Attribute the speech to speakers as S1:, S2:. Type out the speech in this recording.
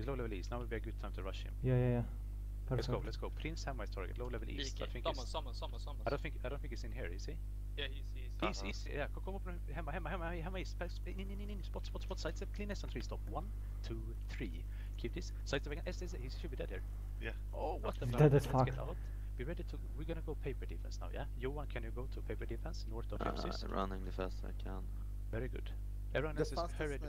S1: He's low level east. Now would be a good time to rush him.
S2: Yeah, yeah, yeah.
S1: Let's go. Let's go. Prince Hema is target. Low level east. I think.
S3: Summon,
S1: He's,
S3: summon, summon, summon.
S1: I don't think. I don't think he's in here. Is he?
S3: Yeah, he's, he's,
S1: He's, he's, yeah, Come kom Hema, hammer, hammer, hammer. east. In, in, in, in. Spot, spot, spot. Side step. Clean S and three stop. One, two, three. Keep this. Side step again. S, S, he should be dead here.
S4: Yeah.
S1: Oh, what the
S2: He's
S1: fuck.
S2: dead as
S1: Let's get out. Be ready to. We're gonna go paper defense now, yeah? Johan, can you go to paper defense north of
S5: Uh, running the fastest I can.
S1: Very good. Everyone
S6: The
S1: else is hurried.